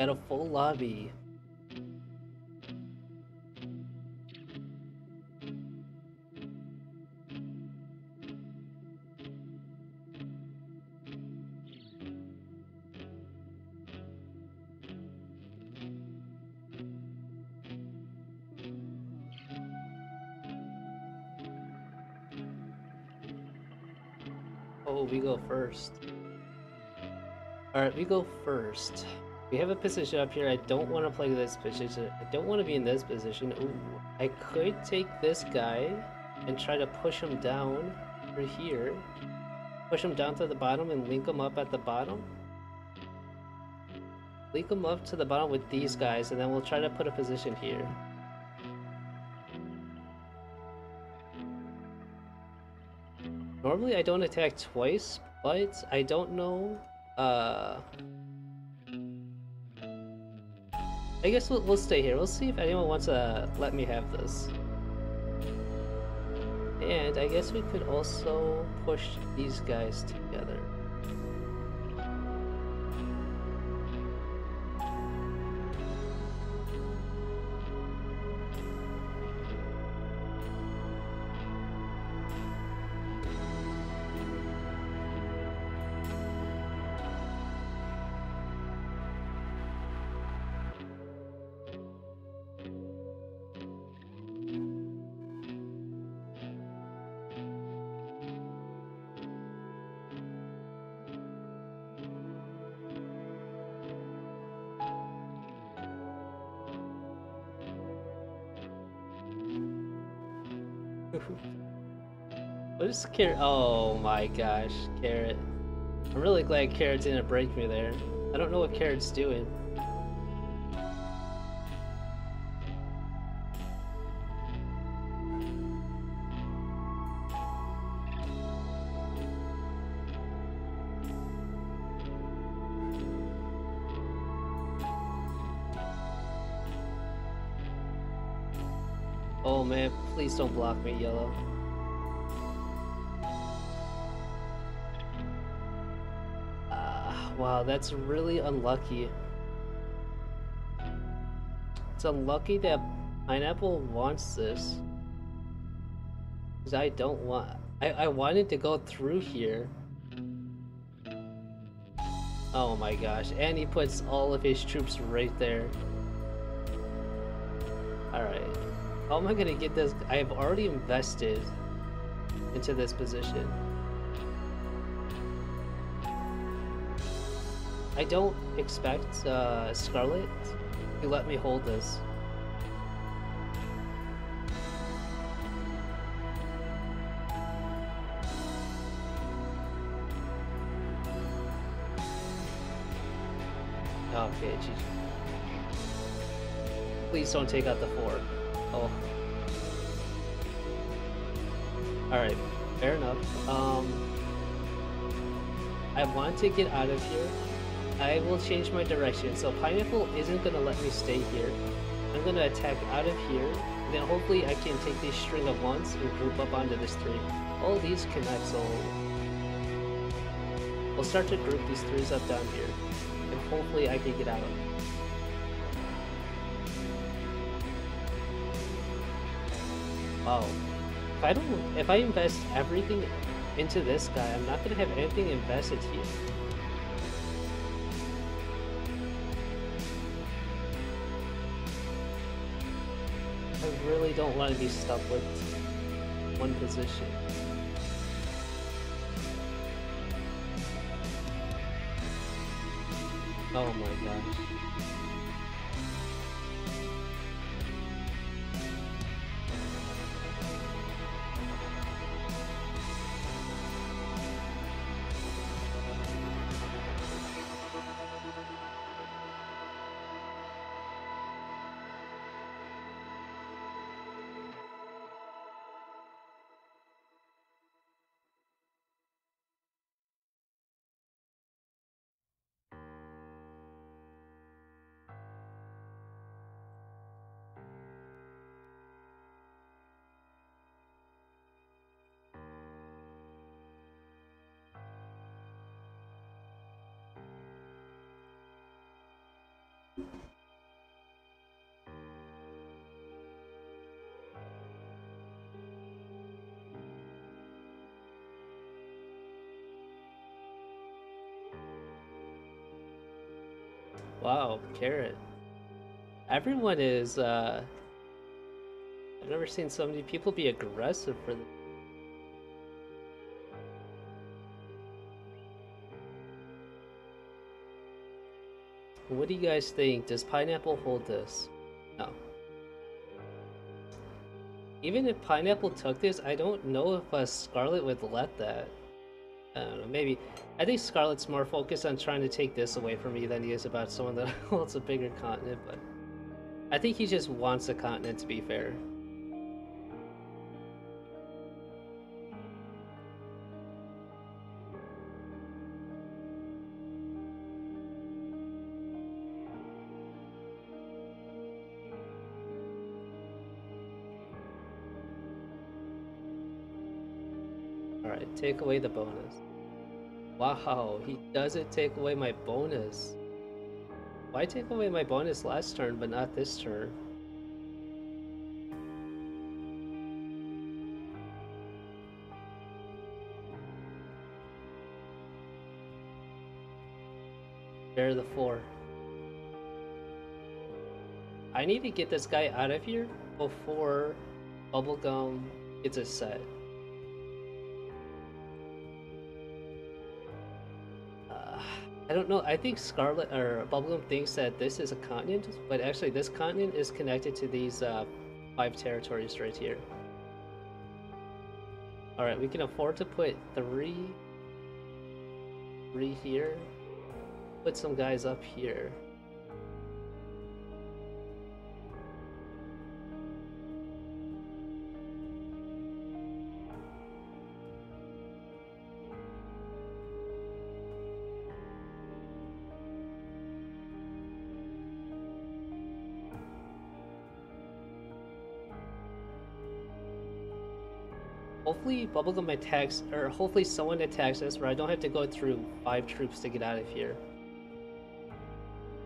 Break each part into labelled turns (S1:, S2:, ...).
S1: Got a full lobby. Oh, we go first. Alright, we go first. We have a position up here. I don't want to play this position. I don't want to be in this position. Ooh, I could take this guy and try to push him down through here. Push him down to the bottom and link him up at the bottom. Link him up to the bottom with these guys and then we'll try to put a position here. Normally I don't attack twice, but I don't know. Uh, I guess we'll, we'll stay here. We'll see if anyone wants to let me have this. And I guess we could also push these guys together. What is carrot? Oh my gosh, carrot. I'm really glad carrot didn't break me there. I don't know what carrot's doing. Don't block me, yellow. Uh, wow, that's really unlucky. It's unlucky that Pineapple wants this. Because I don't want... I, I wanted to go through here. Oh my gosh, and he puts all of his troops right there. Alright. How am I gonna get this? I have already invested into this position. I don't expect uh, Scarlet to let me hold this. Okay, GG. Please don't take out the four. Oh. Alright, fair enough. Um, I want to get out of here. I will change my direction. So Pineapple isn't going to let me stay here. I'm going to attack out of here. Then hopefully I can take this string of ones and group up onto this three. All these connect, so... We'll start to group these threes up down here. And hopefully I can get out. If I don't, if I invest everything into this guy, I'm not gonna have anything invested here. I really don't want to be stuck with one position. Oh my gosh. Wow, carrot. Everyone is, uh... I've never seen so many people be aggressive for the... What do you guys think? Does pineapple hold this? No. Even if pineapple took this, I don't know if a Scarlet would let that. I don't know, maybe. I think Scarlet's more focused on trying to take this away from me than he is about someone that holds a bigger continent, but I think he just wants a continent to be fair. Take away the bonus. Wow, he doesn't take away my bonus. Why take away my bonus last turn, but not this turn? Bear the four. I need to get this guy out of here before Bubblegum gets a set. I don't know. I think Scarlet or Bubblegum thinks that this is a continent, but actually this continent is connected to these uh, five territories right here. Alright, we can afford to put three, three here, put some guys up here. Hopefully Bubblegum attacks, or hopefully someone attacks us where I don't have to go through five troops to get out of here.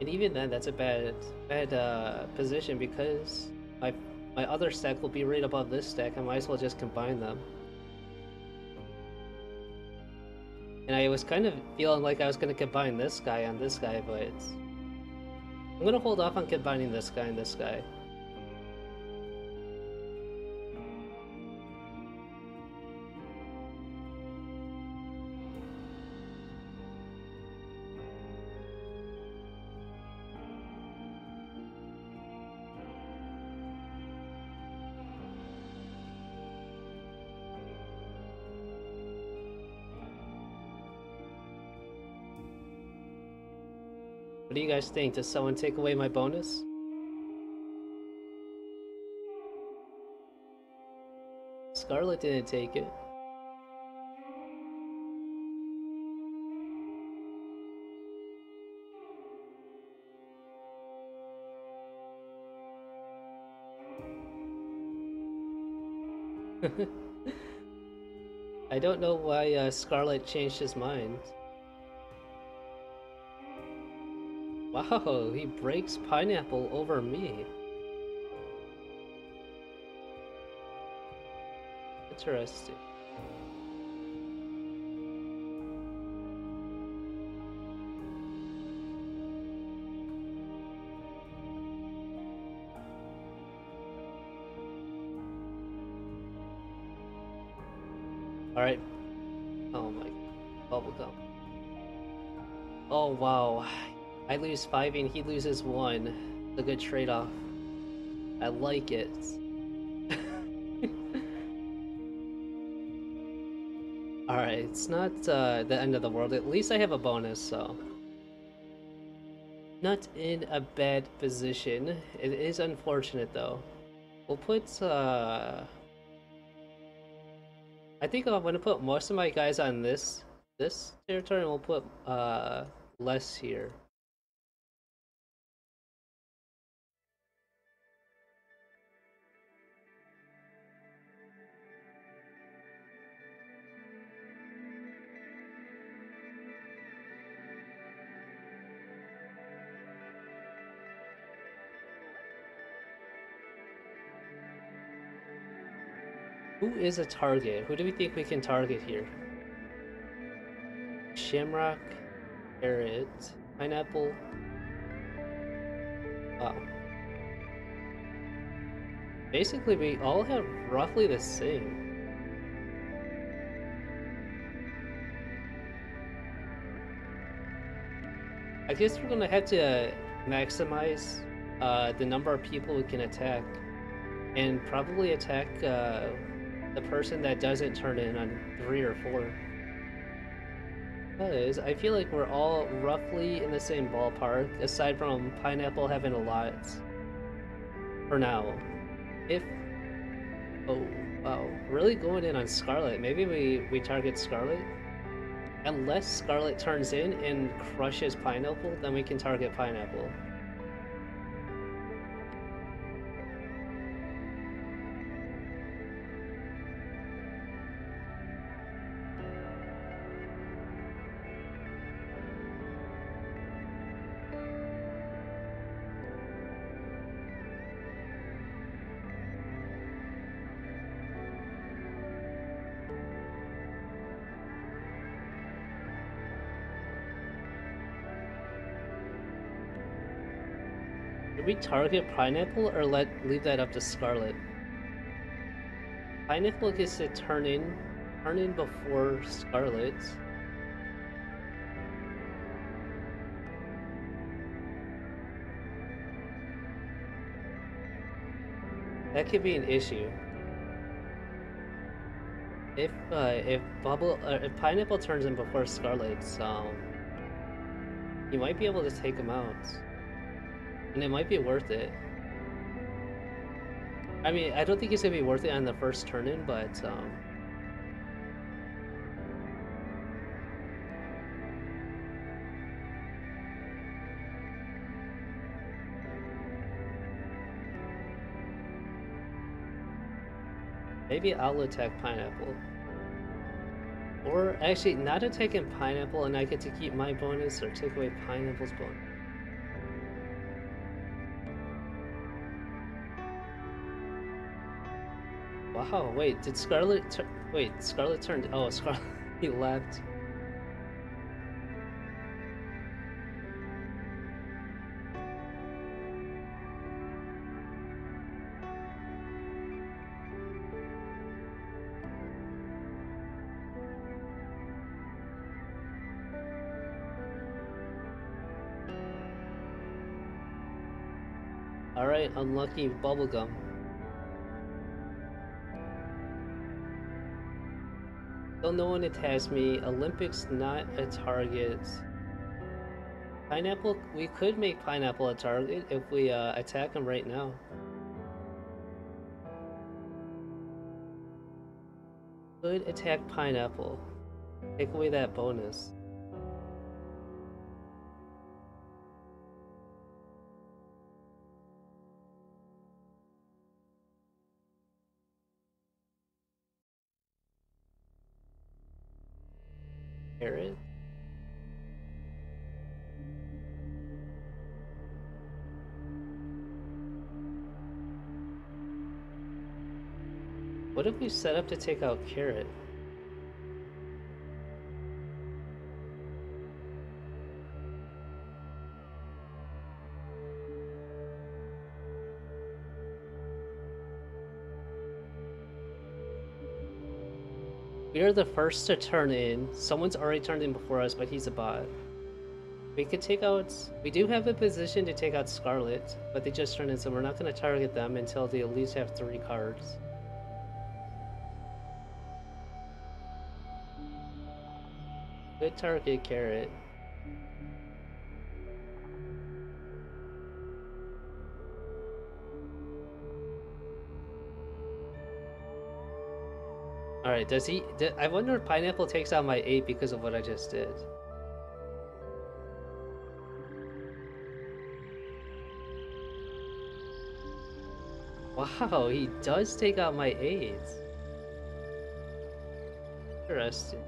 S1: And even then, that's a bad, bad uh, position because my my other stack will be right above this stack. I might as well just combine them. And I was kind of feeling like I was going to combine this guy on this guy, but I'm going to hold off on combining this guy and this guy. Do you guys think? Does someone take away my bonus? Scarlet didn't take it. I don't know why uh, Scarlet changed his mind. Wow, he breaks pineapple over me. Interesting. Lose five and he loses one. It's a good trade-off. I like it. Alright, it's not uh, the end of the world. At least I have a bonus, so... Not in a bad position. It is unfortunate, though. We'll put, uh... I think I'm gonna put most of my guys on this this territory, and we'll put uh, less here. Is a target? Who do we think we can target here? Shamrock, carrot, pineapple. Wow. Basically, we all have roughly the same. I guess we're gonna have to maximize uh, the number of people we can attack, and probably attack uh, the person that doesn't turn in on three or four. Because I feel like we're all roughly in the same ballpark, aside from Pineapple having a lot. For now. If... Oh, wow. Really going in on Scarlet. Maybe we, we target Scarlet? Unless Scarlet turns in and crushes Pineapple, then we can target Pineapple. We target Pineapple or let leave that up to Scarlet? Pineapple gets to turn in, turn in before Scarlet. That could be an issue. If uh, if Bubble uh, if Pineapple turns in before Scarlet, um, you might be able to take him out. And it might be worth it. I mean, I don't think it's gonna be worth it on the first turn in, but um, Maybe I'll attack Pineapple. Or actually, not attacking Pineapple and I get to keep my bonus or take away Pineapple's bonus. Wow, wait, did Scarlet turn... wait, Scarlet turned oh Scarlet he left. Alright, unlucky bubblegum. No one attacks me. Olympics not a target. Pineapple, we could make Pineapple a target if we uh, attack him right now. Could attack Pineapple. Take away that bonus. Carrot. What if we set up to take out Carrot? We are the first to turn in. Someone's already turned in before us, but he's a bot. We could take out... We do have a position to take out Scarlet, but they just turned in, so we're not going to target them until they at least have three cards. Good target, Carrot. Alright, does he... I wonder if Pineapple takes out my 8 because of what I just did. Wow, he does take out my 8. Interesting.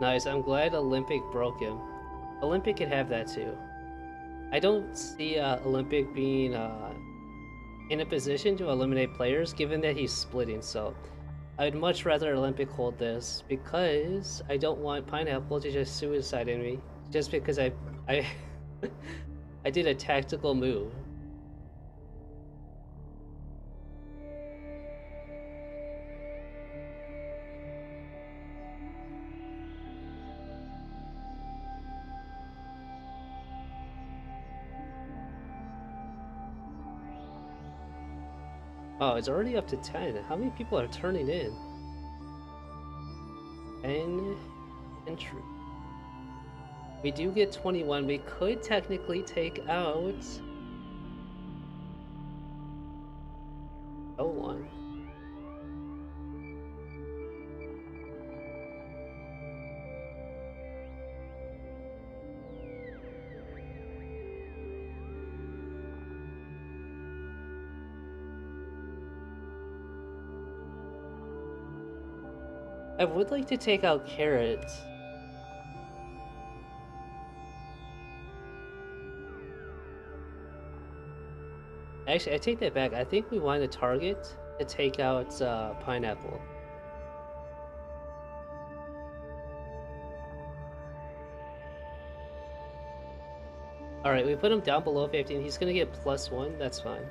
S1: Nice, I'm glad Olympic broke him. Olympic could have that too. I don't see uh, Olympic being uh, in a position to eliminate players given that he's splitting, so I'd much rather Olympic hold this because I don't want Pineapple to just suicide in me just because I I I did a tactical move. Oh, it's already up to 10. How many people are turning in? 10 entry. We do get 21. We could technically take out... I would like to take out carrots. Actually, I take that back. I think we want to target to take out uh, pineapple. Alright, we put him down below 15. He's gonna get plus one. That's fine.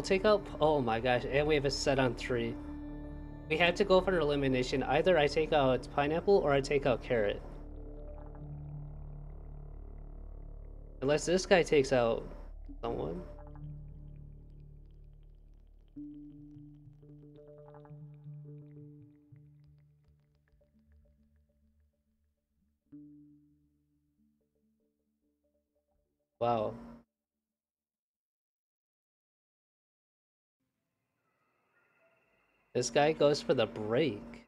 S1: We'll take out... Oh my gosh, and we have a set on three. We had to go for an elimination. Either I take out pineapple or I take out carrot. Unless this guy takes out someone. This guy goes for the break.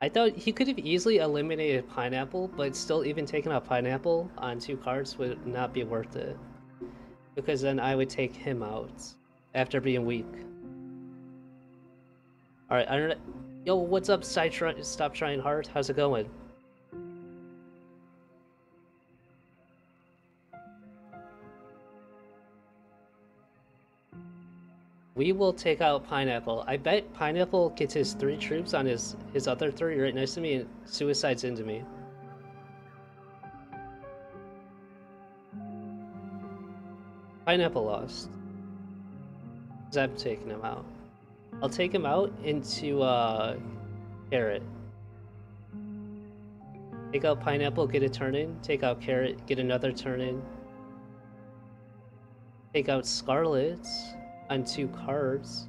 S1: I thought he could have easily eliminated Pineapple, but still even taking out Pineapple on two cards would not be worth it. Because then I would take him out after being weak. Alright, I don't know. Yo, what's up, Stop Trying Hard? How's it going? We will take out Pineapple. I bet Pineapple gets his three troops on his, his other three right next to me and suicides into me. Pineapple lost. I'm taking him out. I'll take him out into uh, Carrot. Take out Pineapple, get a turn in. Take out Carrot, get another turn in. Take out Scarlet on two cards.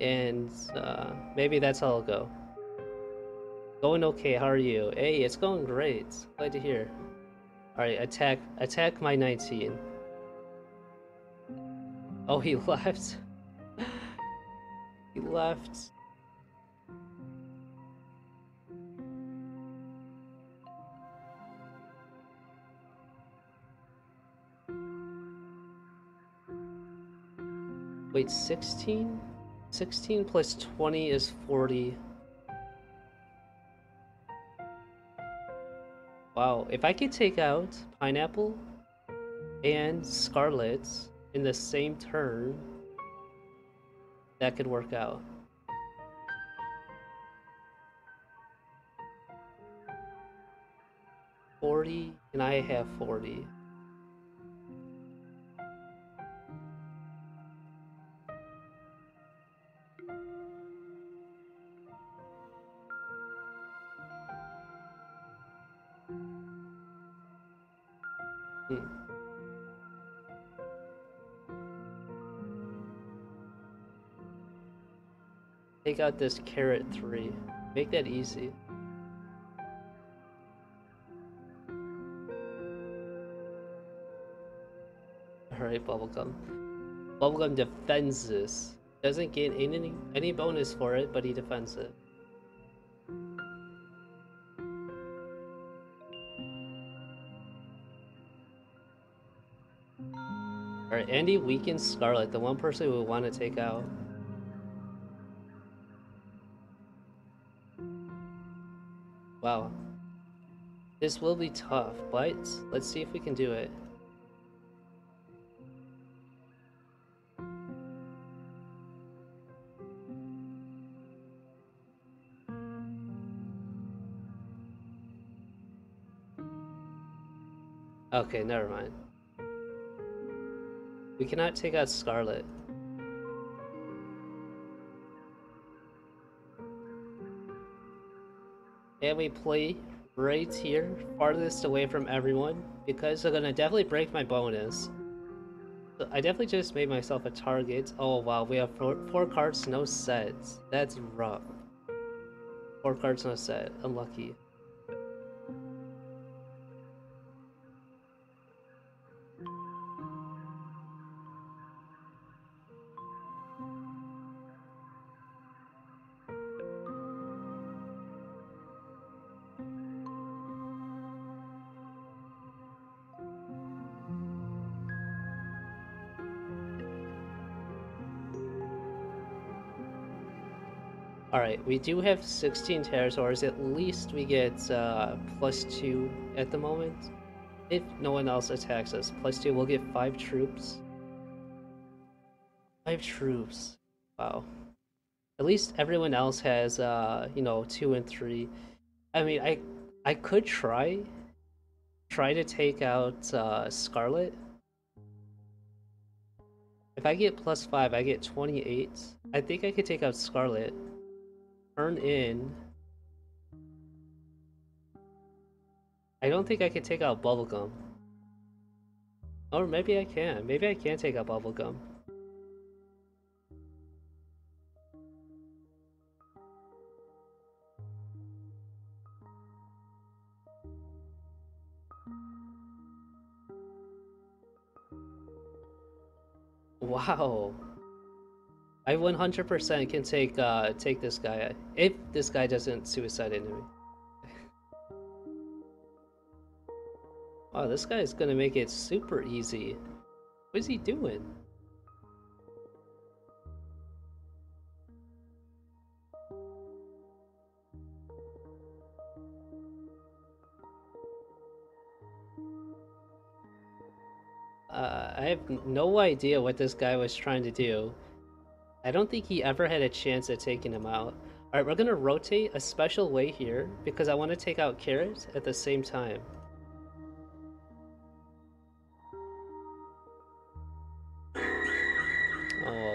S1: And uh, maybe that's how I'll go. Going okay, how are you? Hey, it's going great. Glad to hear. Alright, attack attack my 19. Oh, he left. he left. Wait, 16? 16 plus 20 is 40. Wow, if I could take out Pineapple and Scarlet in the same turn, that could work out. Forty, and I have forty. take out this carrot 3. Make that easy. Alright, Bubblegum. Bubblegum defends this. Doesn't gain any, any bonus for it, but he defends it. Alright, Andy weakens Scarlet, the one person we want to take out. Wow. This will be tough, but let's see if we can do it. Okay, never mind. We cannot take out Scarlet. And we play right here, farthest away from everyone, because they're gonna definitely break my bonus. I definitely just made myself a target. Oh wow, we have four, four cards, no sets. That's rough. Four cards, no set. Unlucky. Alright, we do have 16 territories. At least we get uh, plus 2 at the moment. If no one else attacks us. Plus 2, we'll get 5 troops. 5 troops. Wow. At least everyone else has, uh, you know, 2 and 3. I mean, I I could try. Try to take out uh, Scarlet. If I get plus 5, I get 28. I think I could take out Scarlet turn in... I don't think I can take out Bubblegum. Or maybe I can. Maybe I can take out Bubblegum. Wow. I 100% can take uh, take this guy if this guy doesn't suicide into me. wow, this guy is gonna make it super easy. What is he doing? Uh, I have no idea what this guy was trying to do. I don't think he ever had a chance at taking him out. Alright, we're gonna rotate a special way here because I want to take out Carrot at the same time.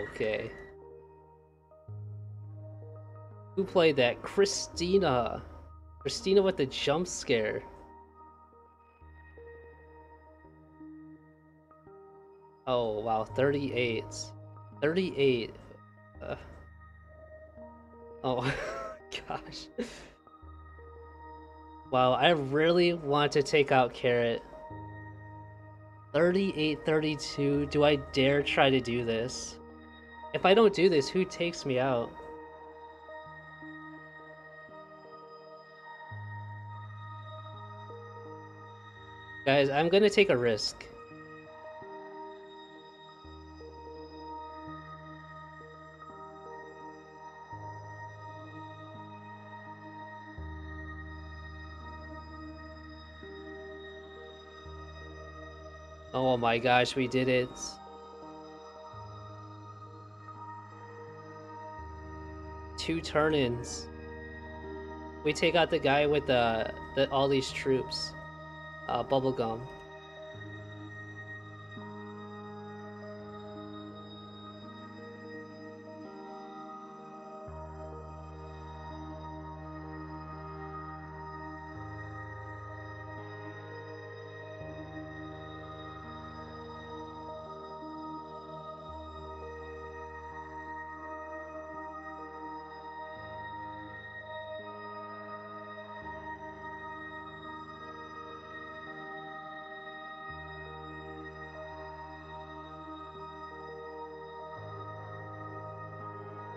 S1: okay. Who played that? Christina! Christina with the jump scare. Oh, wow, 38. 38. Uh, oh, gosh. Wow, I really want to take out Carrot. 38-32, do I dare try to do this? If I don't do this, who takes me out? Guys, I'm gonna take a risk. My gosh, we did it. Two turn-ins. We take out the guy with the, the all these troops. Uh, Bubblegum.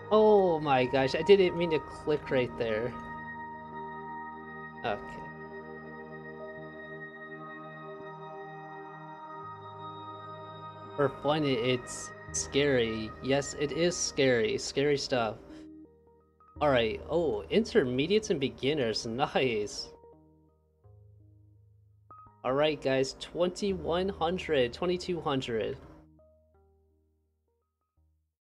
S1: Oh my gosh, I didn't mean to click right there. Okay. For fun, it's scary. Yes, it is scary. Scary stuff. Alright, oh, intermediates and beginners. Nice. Alright, guys, 2100, 2200.